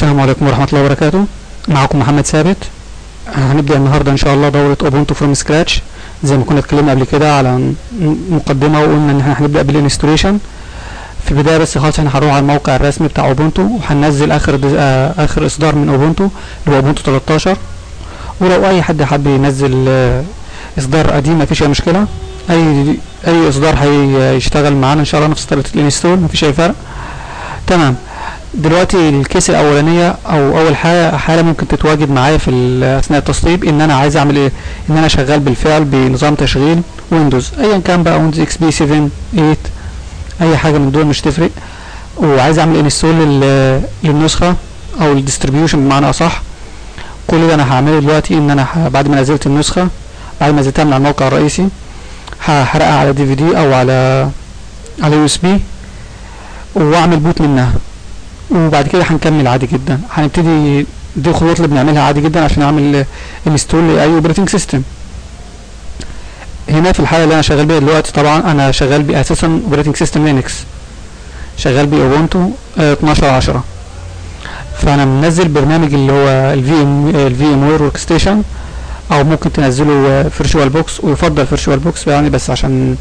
السلام عليكم ورحمة الله وبركاته. معكم محمد ثابت. هنبدأ النهاردة إن شاء الله دورة Ubuntu from scratch زي ما كنا اتكلمنا قبل كده على مقدمة وقلنا إن إحنا هنبدأ بال installation في البداية بس خالص إحنا هنروح على الموقع الرسمي بتاع Ubuntu وهننزل آخر. آه آخر إصدار من Ubuntu اللي هو Ubuntu 13 ولو أي حد حب ينزل آه إصدار قديم مفيش أي مشكلة. أي أي إصدار هيشتغل معانا. إن شاء الله نفس طريقة ال install مفيش أي فرق. تمام. دلوقتي ال case الأولانية أو أول حاجة حالة ممكن تتواجد معايا في أثناء التسطيب إن أنا عايز أعمل إيه؟ إن أنا شغال بالفعل بنظام تشغيل Windows ايا كان بقى Windows XP 7 8 أي حاجة من دول مش تفرق. وعايز أعمل install لل- للنسخه أو ال distribution بمعنى أصح. كل ده أنا هعمله دلوقتي إن أنا بعد ما نزلت النسخة بعد ما نزلتها من على الموقع الرئيسي هحرقها على DVD أو على على USB وأعمل boot منها. وبعد كده هنكمل عادي جدا. هنبتدي دي الخطوات اللي بنعملها عادي جدا عشان اعمل install لاي operating system هنا في الحالة اللي أنا شغال بيها دلوقتي طبعا أنا شغال بيه أساسا operating system Linux شغال بيه Ubuntu 12 10 فأنا منزل برنامج اللي هو ال VM ال VMware Workstation أو ممكن تنزله VirtualBox ويفضل VirtualBox يعني بس عشان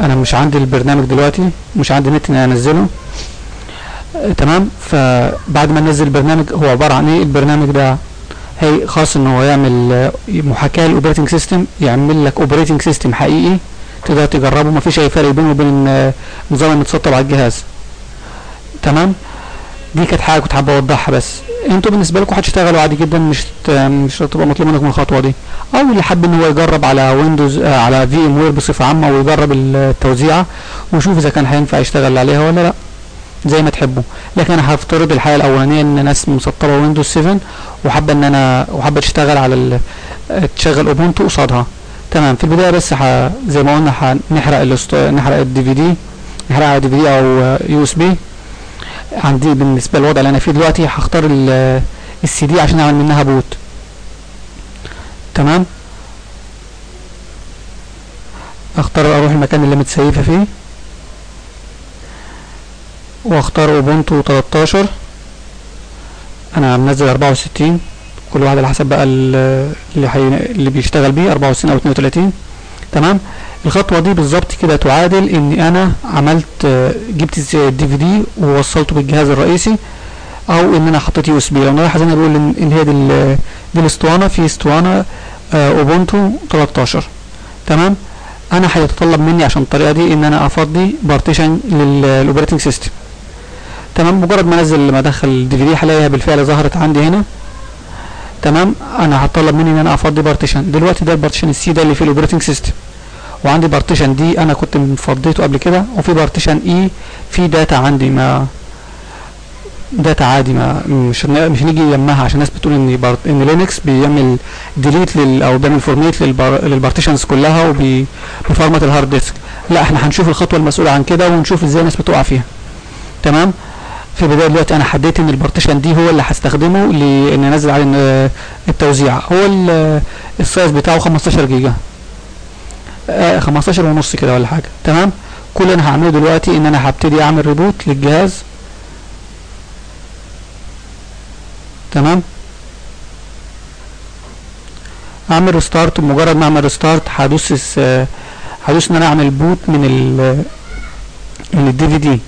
أنا مش عندي البرنامج دلوقتي مش عندي نت إن أنا أنزله. آه، تمام؟ فبعد ما ننزل البرنامج هو عبارة عن إيه؟ البرنامج ده هي خاص إن هو يعمل محاكاة لل operating system يعمل لك operating system حقيقي تقدر تجربه. مفيش أي فرق بينه وبين النظام المتسطب على الجهاز. تمام؟ دي كانت حاجة كنت حابب أوضحها بس. أنتوا بالنسبة لكم هتشتغلوا عادي جدا مش مش هتبقى مطلوب منكم الخطوة دي. أو اللي حب ان هو يجرب على Windows على VMware بصفة عامة ويجرب التوزيعه ويشوف إذا كان هينفع يشتغل عليها ولا لأ. زي ما تحبوا. لكن أنا هفترض الحالة الأولانية إن ناس مسطبه Windows 7 وحابة إن أنا وحابة تشتغل على تشغل Ubuntu قصادها. تمام. في البداية بس ح... زي ما قلنا هنحرق الاست... نحرق ال DVD نحرق على دي في دي أو يو اس بي عندي بالنسبة للوضع اللي أنا فيه دلوقتي هختار ال- السي دي عشان أعمل منها boot تمام؟ أختار أروح المكان اللي متسيفة فيه. واختار Ubuntu 13 أنا منزل 64 كل واحد على حسب بقى ال- اللي حي... اللي بيشتغل بيه 64 أو 32 تمام؟ الخطوة دي بالظبط كده تعادل ان أنا عملت آه، جبت ال DVD ووصلته بالجهاز الرئيسي أو إن أنا حطيت USB. لو نلاحظ هنا بيقول ان هي دي دي الاسطوانة. في اسطوانة آه، Ubuntu 13 تمام؟ أنا هيتطلب مني عشان الطريقة دي إن أنا أفضي partition لل operating system تمام؟ مجرد ما انزل ما ادخل ال DVD هلاقيها بالفعل ظهرت عندي هنا. تمام؟ أنا هطلب مني ان أنا افضي partition. دلوقتي ده ال partition ال C ده اللي فيه ال operating system وعندي partition D أنا كنت مفضيته قبل كده وفي partition E في data عندي ما data عادي ما مش مش هنيجي يمها عشان الناس بتقول إن part إن Linux بيعمل delete لل أو بيعمل format لل par لل partitions كلها وبيفرمت ال hard disk لا إحنا هنشوف الخطوة المسؤولة عن كده ونشوف إزاي الناس بتقع فيها. تمام؟ في البداية دلوقتي أنا حددت إن ال partition D هو اللي هستخدمه لإن انزل عليه ال- التوزيع. هو ال- ال size بتاعه 15 جيجا. آه 15 ونص كده ولا حاجة. تمام؟ كل اللي أنا هعمله دلوقتي إن أنا هبتدي أعمل reboot للجهاز. تمام؟ أعمل restart ومجرد ما أعمل restart هدوس آه، هدوس إن أنا أعمل boot من ال من ال DVD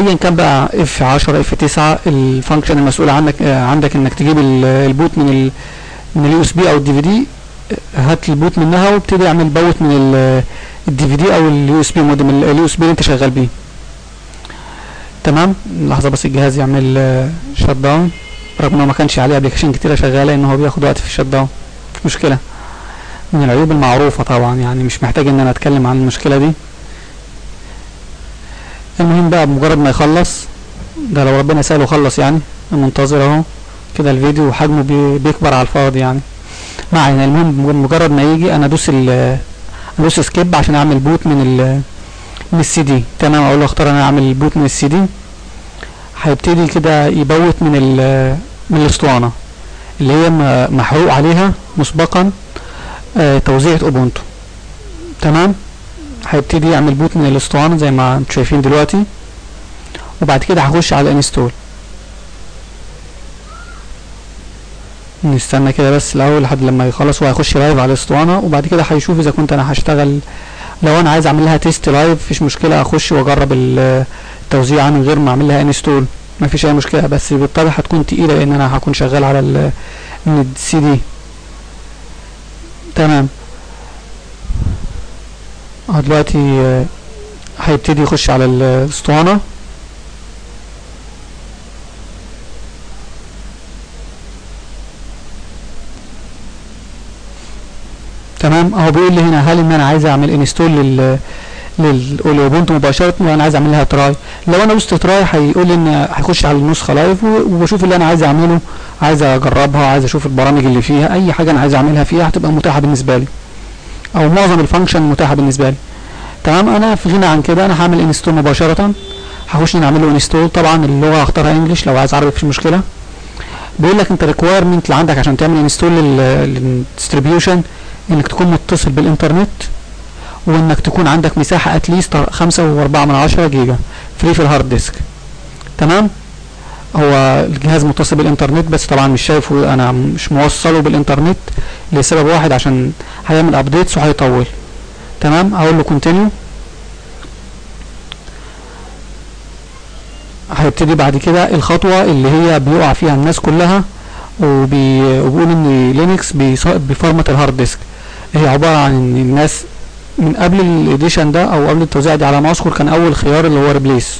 ايا كان بقى F 10 F 9 ال function المسؤول عنك آه، عندك إنك تجيب ال- ال boot من ال من ال USB أو ال DVD هات ال boot منها وابتدي اعمل boot من ال DVD أو ال USB مودم ال USB اللي انت شغال بيه. تمام؟ لحظة بس الجهاز يعمل shut down رغم إنه ما كانش عليه application كتيرة شغالة إن هو بياخد وقت في ال shut down مش مشكلة. من العيوب المعروفة طبعا يعني مش محتاج إن أنا أتكلم عن المشكلة دي. المهم بقى بمجرد ما يخلص. ده لو ربنا سهل وخلص يعني منتظر اهو. كده الفيديو حجمه بي- بيكبر على الفاضي يعني. ما علينا المهم مجرد ما يجي أنا أدوس ال أدوس escape عشان أعمل boot من ال من السي دي تمام أقول له اختار أنا أعمل boot من السي دي هيبتدي كده ي boot من ال من الأسطوانة اللي هي محروق عليها مسبقا آه، توزيعة Ubuntu. تمام؟ هيبتدي يعمل boot من الاسطوانة زي ما أنتم شايفين دلوقتي. وبعد كده هخش على install نستنى كده بس الأول لحد لما يخلص وهيخش live على الاسطوانة وبعد كده هيشوف إذا كنت أنا هشتغل. لو أنا عايز أعمل لها test live مفيش مشكلة اخش وأجرب ال- التوزيع من غير ما أعمل لها install مفيش أي مشكلة بس بالطبع هتكون تقيلة لأن أنا هكون شغال على من السي دي تمام. دلوقتي آه، هيبتدي يخش على الاسطوانة. تمام؟ اهو بيقول لي هنا هل ان أنا عايز أعمل install لل للاوبونتو مباشرة؟ ولا أنا عايز أعمل لها try لو أنا دوست try هيقول لي إن هيخش على النسخة live وبشوف اللي أنا عايز أعمله عايز أجربها عايز أشوف البرامج اللي فيها أي حاجة أنا عايز أعملها فيها هتبقى متاحة بالنسبة لي. أو معظم ال function متاحة بالنسبة لي. تمام؟ أنا في غنى عن كده. أنا هعمل install مباشرة. هخش نعمل له install طبعا اللغة هختارها English. لو عايز عربي مفيش مشكلة. بيقول لك أنت requirement اللي عندك عشان تعمل install لل distribution إنك تكون متصل بالإنترنت وإنك تكون عندك مساحة at least خمسة وأربعة من عشرة جيجا free في ال hard disk تمام؟ هو الجهاز متصل بالإنترنت بس طبعا مش شايفه أنا مش موصله بالإنترنت لسبب واحد عشان هيعمل updates وهيطول. تمام؟ أقول له continue هيبتدي بعد كده الخطوة اللي هي بيقع فيها الناس كلها وبي... وبيقول إن لينكس بيص- بيفرمت ال hard disk هي عبارة عن إن الناس من قبل ال edition ده أو قبل التوزيع دي على ما أذكر كان أول خيار اللي هو replace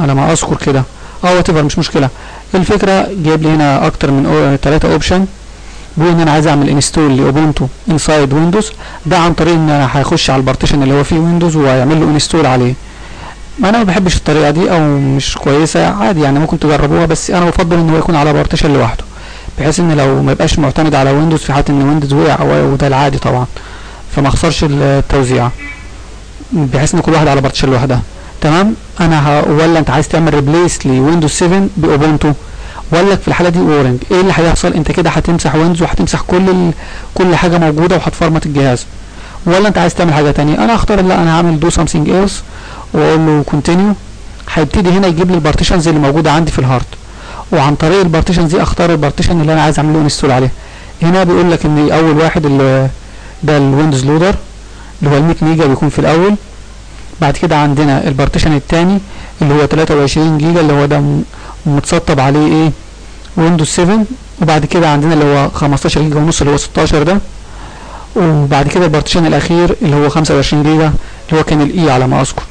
على ما أذكر كده. آه وات مش مشكلة. الفكرة جايب لي هنا أكتر من ثلاثة option بيقول إن أنا عايز أعمل install لأوبونتو inside ويندوز ده عن طريق إن أنا هيخش على ال partition اللي هو فيه ويندوز وهيعمل له install عليه. ما أنا ما بحبش الطريقة دي أو مش كويسة عادي يعني ممكن تجربوها بس أنا بفضل إن هو يكون على partition لوحده. بحيث إن لو ما يبقاش معتمد على ويندوز في حالة إن ويندوز وقع وده العادي طبعا. فما أخسرش التوزيع. بحيث إن كل واحد على partition لوحدها. تمام؟ أنا ه... ولا أنت عايز تعمل replace لويندوز 7 بأوبونتو؟ ولا في الحالة دي warning إيه اللي هيحصل؟ أنت كده هتمسح ويندوز وهتمسح كل ال... كل حاجة موجودة وهتفرمت الجهاز. ولا أنت عايز تعمل حاجة تانية؟ أنا هختار لا أنا هعمل do something else وأقول له continue هيبتدي هنا يجيب لي ال partitions اللي موجودة عندي في ال hard وعن طريق ال partitions دي أختار ال partition اللي أنا عايز اعمل له install عليه. هنا بيقول لك إن أول واحد اللي ده الويندوز لودر اللي هو ال 100 ميجا بيكون في الأول. بعد كده عندنا ال partition الثاني اللي هو 23 جيجا اللي هو ده متسطب عليه إيه؟ ويندوز 7 وبعد كده عندنا اللي هو 15 جيجا ونص اللي هو 16 ده. وبعد كده ال partition الأخير اللي هو 25 جيجا اللي هو كان ال E على ما اذكر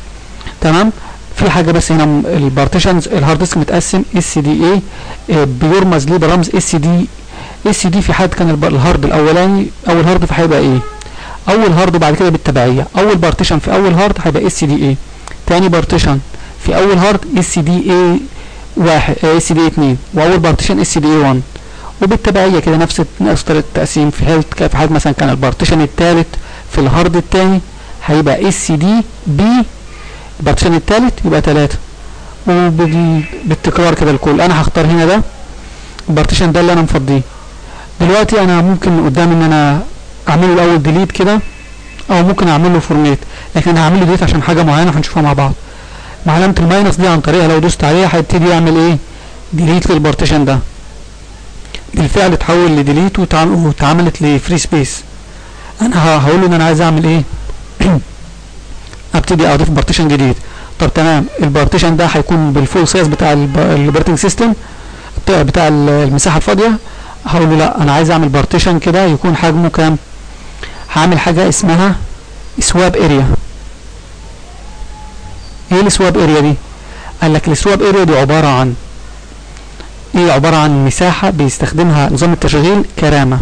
تمام؟ في حاجة بس هنا ال partitions ال hard disk متقسم sda بيرمز ليه برمز sd sd في حاله كان ال hard الأولاني أول hard فهيبقى إيه؟ أول hard وبعد كده بالتبعية. أول partition في أول hard هيبقى sda تاني partition في أول hard sda واحد sda 2 وأول partition sda 1 وبالتبعية كده نفس نفس طريقة التقسيم في حاله في حاله مثلا كان ال partition الثالث في ال hard الثاني هيبقى sdb ال partition الثالث يبقى 3 وبالتكرار كده الكل. أنا هختار هنا ده ال partition ده اللي أنا مفضيه. دلوقتي أنا ممكن قدام إن أنا أعمله الأول delete كده أو ممكن اعمل له format لكن هعمل له delete عشان حاجة معينة هنشوفها مع بعض. علامه ال minus دي عن طريقها لو دوست عليها هيبتدي يعمل إيه؟ delete لل partition ده. بالفعل اتحول ل delete واتعملت ل free space أنا هقول له إن أنا عايز أعمل إيه؟ أبتدي أضيف partition جديد. طب تمام. ال partition ده هيكون بال full size بتاع ال operating system بتاع بتاع ال- المساحة الفاضية. هقول له لأ أنا عايز أعمل partition كده يكون حجمه كام؟ هعمل حاجة اسمها swap area إيه ال swap area دي؟ قال لك ال swap area دي عبارة عن إيه؟ عبارة عن مساحة بيستخدمها نظام التشغيل ك RAM.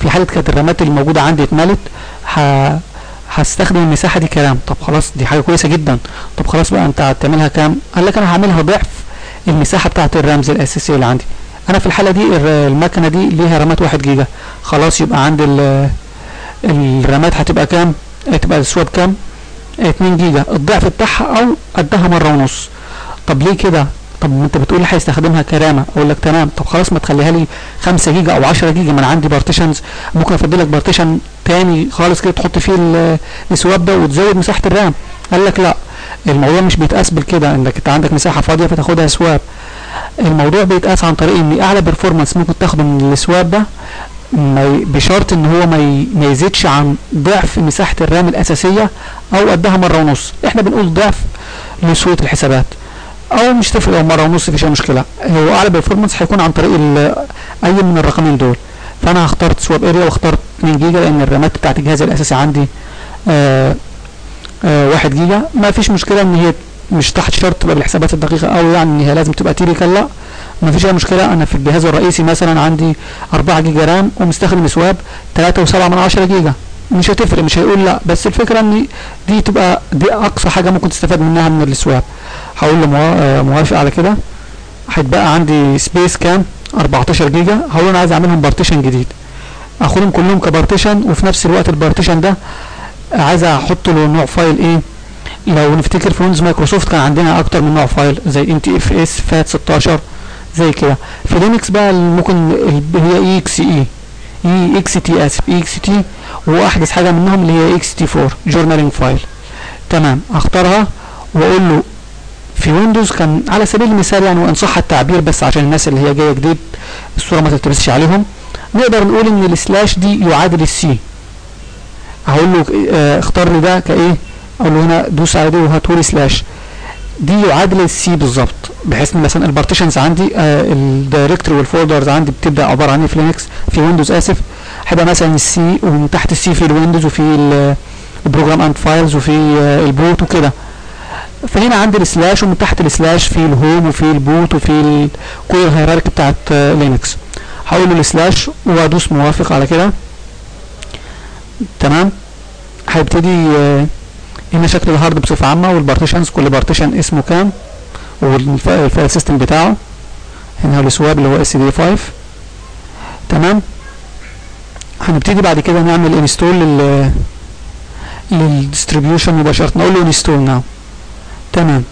في حالة كانت الرامات اللي موجوده عندي اتملت ه... هستخدم المساحة دي ك RAM طب خلاص دي حاجة كويسة جدا. طب خلاص بقى أنت هتعملها كام؟ قال لك أنا هعملها ضعف المساحة بتاعة ال RAMs الاساسيه اللي عندي. أنا في الحالة دي المكنة دي ليها رامات 1 جيجا. خلاص يبقى عندي الرامات هتبقى كام؟ هتبقى ال swap كام؟ 2 جيجا. الضعف بتاعها أو قدها مرة ونص. طب ليه كده؟ طب ما انت بتقول هيستخدمها ك RAM. أقول لك تمام. طب خلاص ما تخليها لي 5 جيجا أو 10 جيجا. ما أنا عندي partitions ممكن افضل لك partition تاني خالص كده تحط فيه ال- swap ده وتزود مساحة ال RAM. قال لك لا. الموضوع مش بيتقاس بالكده إنك أنت عندك مساحة فاضية فتاخدها swap. الموضوع بيتقاس عن طريق إن أعلى performance ممكن تاخده من ال swap ده بشرط إن هو ما يزيدش عن ضعف مساحة ال RAM الأساسية أو قدها مرة ونص. إحنا بنقول ضعف لسهوله الحسابات. أو مش تفرق لو مرة ونص مفيش أي مشكلة. هو أعلى performance هيكون عن طريق أي من الرقمين دول. فأنا اخترت swap area واخترت 2 جيجا لأن الرامات بتاعت الجهاز الأساسي عندي آه آه 1 جيجا. ما فيش مشكلة إن هي مش تحت شرط تبقى بالحسابات الدقيقة أو يعني إن هي لازم تبقى typical لا. ما فيش أي مشكلة. أنا في الجهاز الرئيسي مثلا عندي 4 جيجا RAM ومستخدم swap 3.7 من 10 جيجا. مش هتفرق مش هيقول لأ. بس الفكرة إن دي تبقى دي أقصى حاجة ممكن تستفاد منها من ال swap. هقول له موا- موافق على كده؟ هيتبقى عندي space كام؟ 14 جيجا. هقول أنا عايز أعملهم partition جديد. أخدهم كلهم ك partition وفي نفس الوقت ال partition ده عايز أحط له نوع file إيه؟ لو نفتكر في ويندوز مايكروسوفت كان عندنا أكتر من نوع file زي NTFS FAT 16 زي كده. في لينكس بقى ممكن هي اي إكس اي اي إكس تي اسف اي إكس تي واحدث حاجة منهم اللي هي EXT 4 journaling file تمام اختارها وأقول له في ويندوز كان على سبيل المثال يعني وإن صح التعبير بس عشان الناس اللي هي جاية جديد الصورة ما تلتبسش عليهم نقدر نقول إن ال slash دي يعادل ال C هقول له آه اختار لي ده كإيه؟ أقول له هنا دوس على دي وهاته لي slash دي يعادل ال C بالظبط. بحيث إن مثلا ال partitions عندي آه ال directory وال folders عندي بتبدأ عبارة عن إيه؟ في لينكس في ويندوز آسف. هيبقى مثلا ال C ومن تحت ال C في الويندوز وفي ال- ال program and files وفي آه ال boot وكده. فهنا عندي ال slash ومن تحت ال slash في ال home وفي ال boot وفي كل ال hierarchy بتاعت آه لينكس. هقول له ال slash وأدوس موافق على كده. تمام؟ هيبتدي آه، هنا شكل ال hard بصفة عامة وال partitions كل partition اسمه كام؟ وال file system بتاعه. هنا هو ال swap اللي هو sd 5 تمام؟ هنبتدي بعد كده نعمل install لل لل distribution مباشرة. نقول له install now تمام.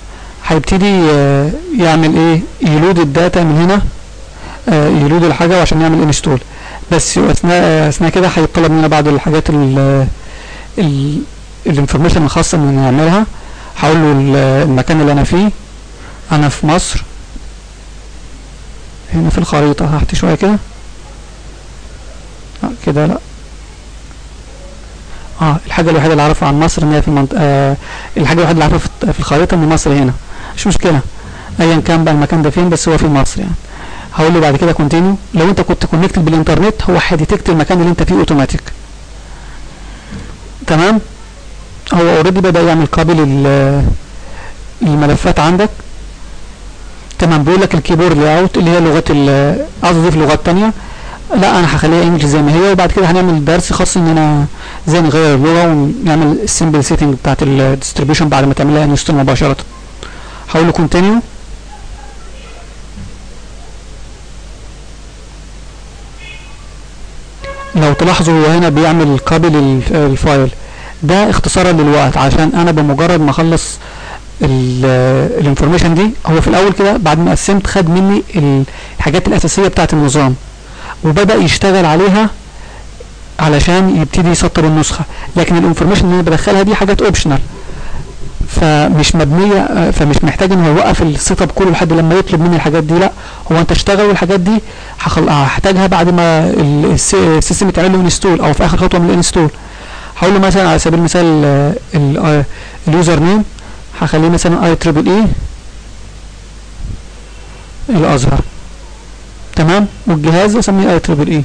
هيبتدي آه، يعمل إيه؟ ي load ال data من هنا آه، ي load الحاجة عشان يعمل install بس أثناء أثناء كده هيطلب مننا بعض الحاجات ال ال ال information الخاصة ان نعملها هقول له ال- المكان اللي أنا فيه. أنا في مصر. هنا في الخريطة تحت شوية كده. آه، كده لأ. آه الحاجة الوحيدة اللي أعرفها عن مصر إن هي في المنطقة آه الحاجة الوحيدة اللي أعرفها في- الخريطة إن مصر هنا. مش مشكلة. ايا كان بقى المكان ده فين بس هو في مصر يعني. هقول له بعد كده continue لو أنت كنت connected بالإنترنت هو هي detect المكان اللي أنت فيه اوتوماتيك تمام؟ هو already بدأ يعمل copy لل الملفات عندك. تمام بيقول لك ال keyboard layout اللي هي ال- عاوز اضيف لغات تانية. لا أنا هخليها English زي ما هي وبعد كده هنعمل درس خاص إن أنا إزاي نغير اللغة ونعمل ال simple setting بتاعت ال distribution بعد ما تعملها install مباشرة. هقول له continue لو تلاحظوا هو هنا بيعمل copy لل file ده اختصارا للوقت عشان أنا بمجرد ما أخلص ال information دي هو في الأول كده بعد ما قسمت خد مني الحاجات الأساسية بتاعه النظام وبدأ يشتغل عليها علشان يبتدي يسطب النسخة. لكن ال information اللي أنا بدخلها دي حاجات optional فمش مبنية فمش محتاج إن هو يوقف ال setup كله لحد لما يطلب مني الحاجات دي لأ هو أنت اشتغل والحاجات دي هحتاجها بعد ما ال- الس- ال system يتعمل له install أو في آخر خطوة من ال install. هقول له مثلا على سبيل المثال آه، آه، ال username هخليه مثلا IEEE الازهر تمام؟ والجهاز أسميه IEEE.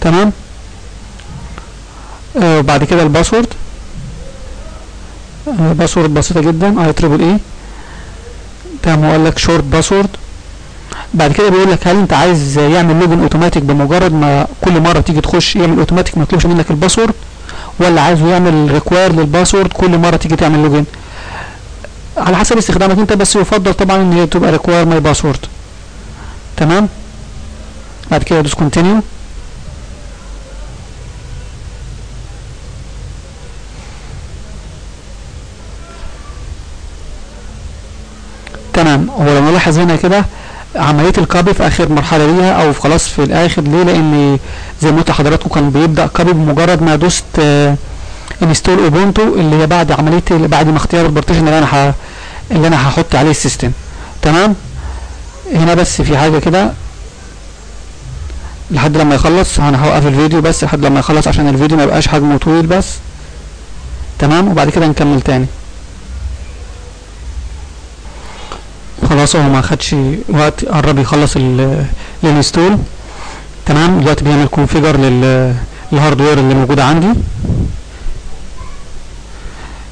تمام؟ آه وبعد كده ال password. password بسيطة جدا IEEE. تمام وقال لك short password. بعد كده بيقول لك هل انت عايز يعمل login automatic بمجرد ما كل مرة تيجي تخش يعمل اوتوماتيك ما يطلبش منك ال password؟ ولا عايزه يعمل require لل password كل مرة تيجي تعمل login؟ على حسب استخدامك انت بس يفضل طبعا إن هي تبقى require my password تمام؟ بعد كده دوس continue تمام. هو لو نلاحظ هنا كده عملية ال copy في آخر مرحلة ليها أو خلاص في الآخر ليه؟ لأن زي ما قلت لحضراتكم كان بيبدأ copy بمجرد ما دوست install Ubuntu اللي هي بعد عملية بعد ما اختيار ال partition اللي أنا ه- اللي أنا هحط عليه ال system. تمام؟ هنا بس في حاجة كده. لحد لما يخلص أنا هوقف الفيديو بس لحد لما يخلص عشان الفيديو ما يبقاش حجمه طويل بس. تمام؟ وبعد كده نكمل تاني. خلاص هو ما خدش وقت قرب يخلص ال install تمام؟ دلوقتي بيعمل configure لل hardware اللي موجودة عندي.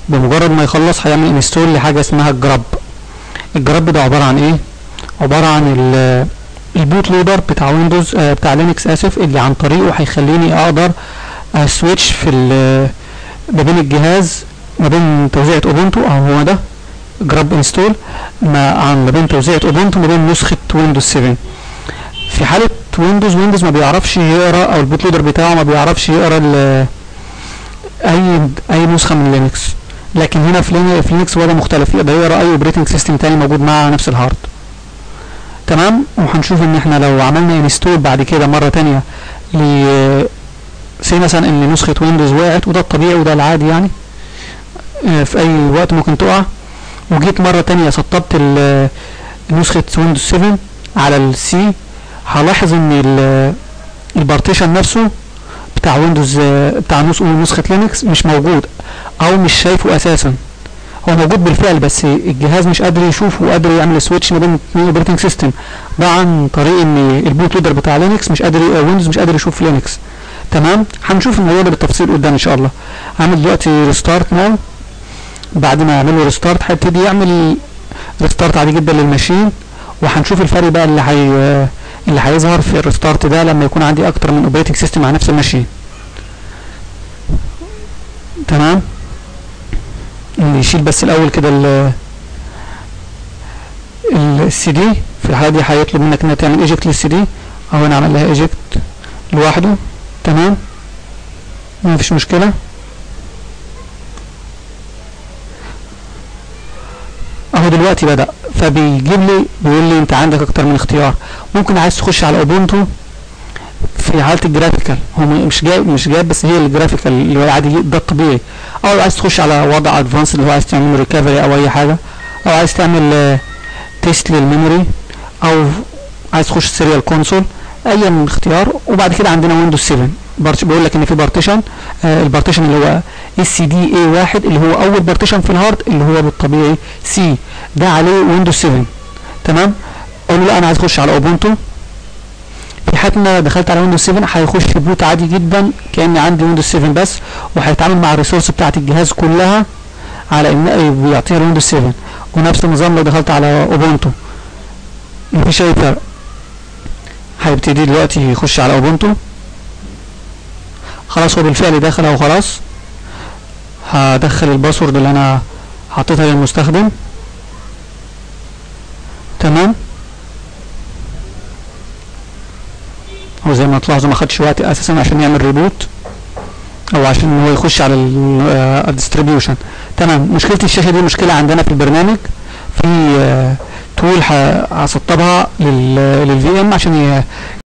بمجرد ما يخلص هيعمل install لحاجة اسمها ال GRUB ال GRUB ده عبارة عن إيه؟ عبارة عن ال boot loader بتاع ويندوز آه بتاع لينكس آسف اللي عن طريقه هيخليني أقدر ا switch في ما بين الجهاز ما بين توزيعة Ubuntu أو هو ده. GRUB install ما عن ما بين توزيعة Ubuntu ما بين نسخة ويندوز 7 في حالة ويندوز ويندوز ما بيعرفش يقرأ أو ال boot loader بتاعه ما بيعرفش يقرأ أي أي نسخة من لينكس لكن هنا في لينكس ده مختلف يقدر يقرأ أي operating system تاني موجود مع نفس ال hard تمام؟ وهنشوف إن إحنا لو عملنا install بعد كده مرة تانية ل C مثلا إن نسخة ويندوز وقعت وده الطبيعي وده العادي يعني. آه في أي وقت ممكن تقع. وجيت مرة تانية سطبت نسخة ويندوز 7 على ال C هلاحظ إن ال partition نفسه بتاع ويندوز بتاع نسخة لينكس مش موجود أو مش شايفه أساسا. هو موجود بالفعل بس الجهاز مش قادر يشوفه وقادر يعمل switch ما بين اثنين operating system ده عن طريق إن ال boot loader بتاع Linux مش قادر Windows مش قادر يشوف Linux تمام؟ هنشوف الموضوع ده بالتفصيل قدام إن شاء الله. هعمل دلوقتي restart now بعد ما اعمل له ريستارت هيبتدي يعمل restart عادي جدا لل machine وهنشوف الفرق بقى اللي هي اللي هيظهر في ال restart ده لما يكون عندي أكتر من operating system على نفس ال machine. تمام؟ نشيل بس الأول كده ال السي دي في الحالة دي هيطلب منك إنك تعمل eject لل CD أو أنا اعمل لها eject لوحده. تمام؟ ما فيش مشكلة اهو دلوقتي بدأ فبيجيب لي بيقول لي أنت عندك أكتر من اختيار. ممكن عايز تخش على Ubuntu في حالة ال graphical هو مش جايب مش جايب بس هي ال graphical اللي هو العادي ده الطبيعي. أو عايز تخش على وضع advanced اللي هو عايز تعمل recovery أو أي حاجة. أو عايز تعمل test لل memory أو عايز تخش serial console اي من اختيار. وبعد كده عندنا Windows 7 بيقول لك إن في partition آه ال partition اللي هو sda واحد اللي هو أول partition في ال hard اللي هو بالطبيعي C ده عليه Windows 7 تمام؟ أقول له أنا عايز أخش على Ubuntu في أنا دخلت على Windows 7 هيخش boot عادي جدا كأني عندي Windows 7 بس وهيتعامل مع ال resources بتاعت الجهاز كلها على ان بيعطيها Windows 7 ونفس النظام لو دخلت على Ubuntu مفيش أي فرق. هيبتدي دلوقتي يخش على Ubuntu خلاص هو بالفعل دخل أهو خلاص. هدخل ال password اللي أنا حطيتها للمستخدم. تمام؟ هو زي ما تلاحظوا ما خدش وقت أساسا عشان يعمل reboot أو عشان هو يخش على ال distribution تمام. مشكلة الشاشة دي مشكلة عندنا في البرنامج. في tool هسطبها لل VM عشان